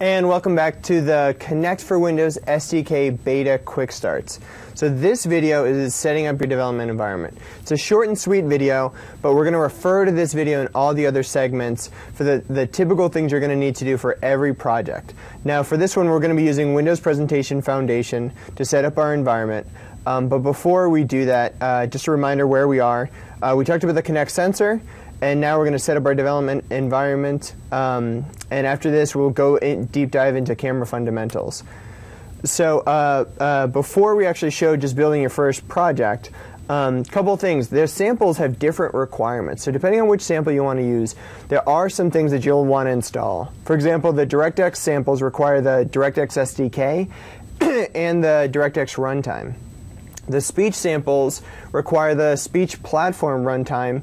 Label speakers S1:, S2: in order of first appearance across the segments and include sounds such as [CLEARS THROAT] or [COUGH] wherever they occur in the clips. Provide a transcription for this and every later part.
S1: And welcome back to the Kinect for Windows SDK Beta Quick Starts. So this video is setting up your development environment. It's a short and sweet video, but we're going to refer to this video and all the other segments for the, the typical things you're going to need to do for every project. Now for this one, we're going to be using Windows Presentation Foundation to set up our environment. Um, but before we do that, uh, just a reminder where we are. Uh, we talked about the Kinect sensor. And now we're going to set up our development environment. Um, and after this, we'll go deep dive into camera fundamentals. So uh, uh, before we actually show just building your first project, a um, couple things. Their samples have different requirements. So depending on which sample you want to use, there are some things that you'll want to install. For example, the DirectX samples require the DirectX SDK [CLEARS THROAT] and the DirectX runtime. The speech samples require the speech platform runtime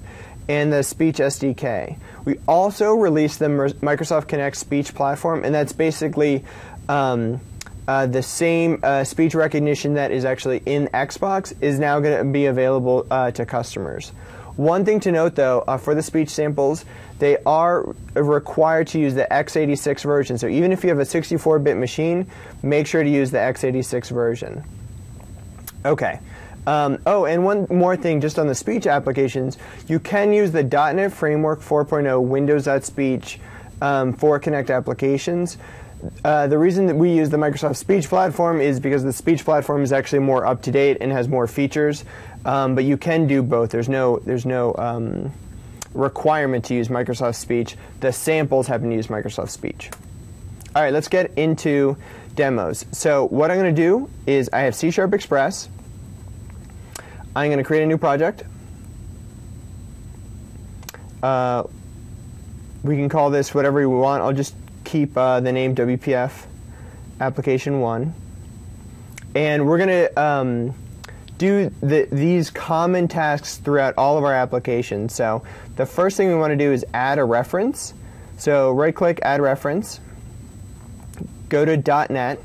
S1: and the Speech SDK. We also released the Microsoft Kinect Speech Platform, and that's basically um, uh, the same uh, speech recognition that is actually in Xbox is now going to be available uh, to customers. One thing to note though, uh, for the speech samples, they are required to use the x86 version. So even if you have a 64 bit machine, make sure to use the x86 version. Okay. Um, oh, and one more thing just on the speech applications, you can use the .NET Framework 4.0 Windows.Speech um, for Kinect applications. Uh, the reason that we use the Microsoft Speech platform is because the Speech platform is actually more up to date and has more features. Um, but you can do both. There's no there's no um, requirement to use Microsoft Speech. The samples happen to use Microsoft Speech. All right, let's get into demos. So what I'm going to do is I have C Sharp Express. I'm going to create a new project. Uh, we can call this whatever we want. I'll just keep uh, the name WPF application 1. And we're going to um, do the, these common tasks throughout all of our applications. So the first thing we want to do is add a reference. So right click, add reference. Go to .NET.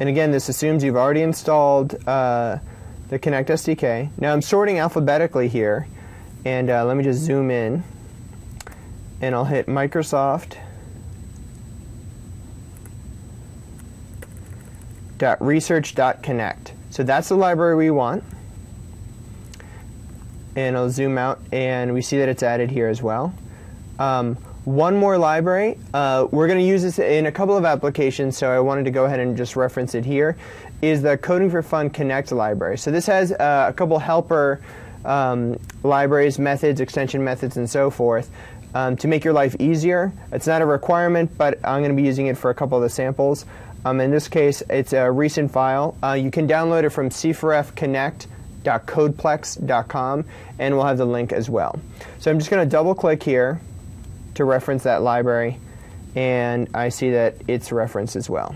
S1: And again, this assumes you've already installed uh, the Kinect SDK. Now I'm sorting alphabetically here, and uh, let me just zoom in, and I'll hit Microsoft research.kinect. So that's the library we want. And I'll zoom out, and we see that it's added here as well. Um, one more library. Uh, we're going to use this in a couple of applications, so I wanted to go ahead and just reference it here is the Coding for Fun Kinect library. So this has uh, a couple helper um, libraries, methods, extension methods, and so forth um, to make your life easier. It's not a requirement, but I'm going to be using it for a couple of the samples. Um, in this case, it's a recent file. Uh, you can download it from c4fkinect.codeplex.com, and we'll have the link as well. So I'm just going to double click here to reference that library, and I see that it's referenced as well.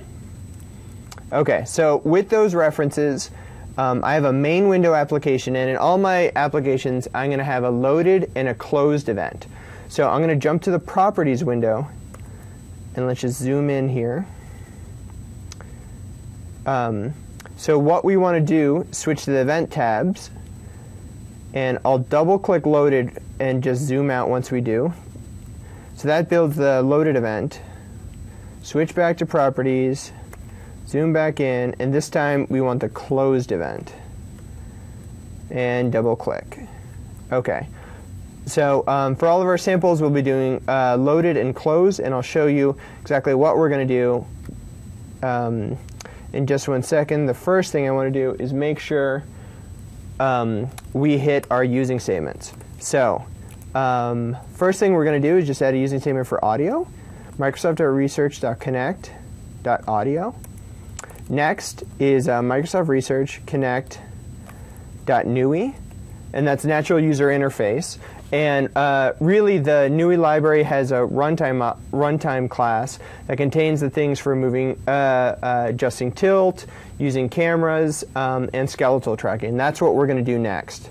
S1: Okay, so with those references, um, I have a main window application, and in all my applications, I'm going to have a loaded and a closed event. So I'm going to jump to the properties window, and let's just zoom in here. Um, so what we want to do, switch to the event tabs, and I'll double click loaded and just zoom out once we do. So that builds the loaded event. Switch back to properties, Zoom back in, and this time we want the closed event. And double click. Okay. So um, for all of our samples, we'll be doing uh, loaded and closed, and I'll show you exactly what we're going to do um, in just one second. The first thing I want to do is make sure um, we hit our using statements. So um, first thing we're going to do is just add a using statement for audio. Microsoft.research.kinect.audio. Next is uh, Microsoft Research Kinect.NUI, and that's Natural User Interface. And uh, really, the NUI library has a runtime uh, runtime class that contains the things for moving, uh, uh adjusting tilt, using cameras, um, and skeletal tracking. That's what we're going to do next.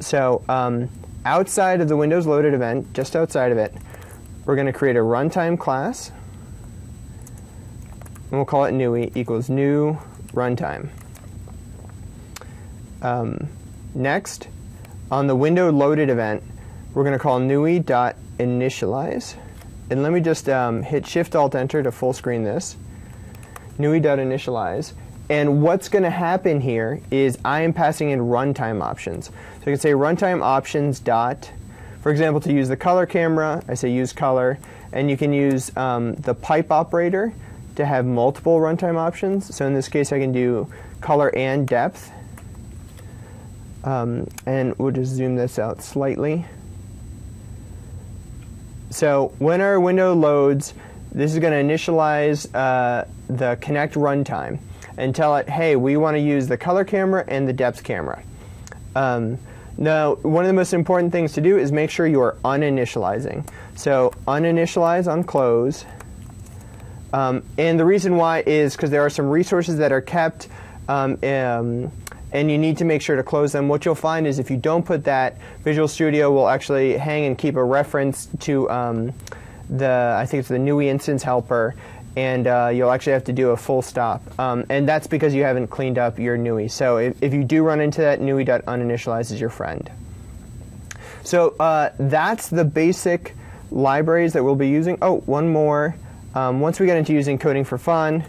S1: So, um, outside of the Windows Loaded event, just outside of it, we're going to create a runtime class and we'll call it NUI equals new runtime. Um, next, on the window loaded event, we're going to call NUI.initialize, and let me just um, hit Shift Alt Enter to full screen this. NUI.initialize. And what's going to happen here is I am passing in runtime options. So I can say runtime options dot, for example, to use the color camera, I say use color, and you can use um, the pipe operator to have multiple runtime options. So in this case, I can do color and depth. Um, and we'll just zoom this out slightly. So when our window loads, this is going to initialize uh, the kinect runtime and tell it, hey, we want to use the color camera and the depth camera. Um, now, one of the most important things to do is make sure you are uninitializing. So uninitialize on close. Um, and the reason why is because there are some resources that are kept um, um, and you need to make sure to close them. What you'll find is if you don't put that, Visual Studio will actually hang and keep a reference to um, the, I think it's the NUI instance helper, and uh, you'll actually have to do a full stop. Um, and that's because you haven't cleaned up your NUI. So if, if you do run into that, NUI.uninitialize is your friend. So uh, that's the basic libraries that we'll be using. Oh, one more. Um, once we get into using coding for fun,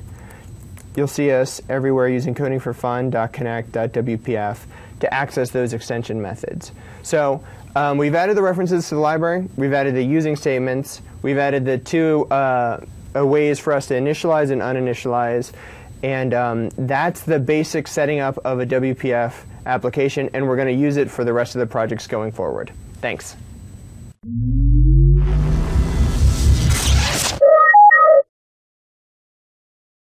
S1: you'll see us everywhere using coding for fun.kinect.wpf to access those extension methods. So um, we've added the references to the library, we've added the using statements, we've added the two uh, uh ways for us to initialize and uninitialize, and um, that's the basic setting up of a WPF application, and we're going to use it for the rest of the projects going forward. Thanks.